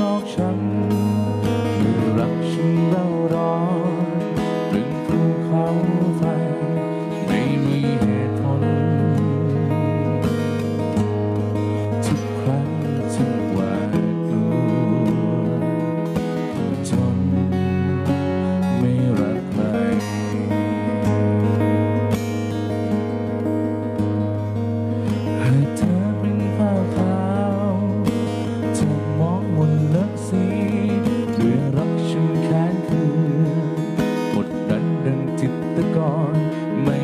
choked the God.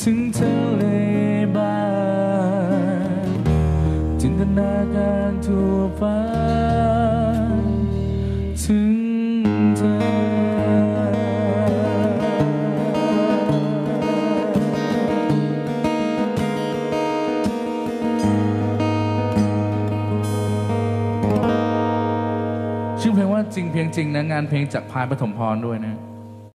ถึงทะเลบานจินตนาการทั่วฟ้าถึงเธอชื่อเพลงว่าจริงเพียงจริงนะ งานเพลงจากพายปฐมพรด้วยนะ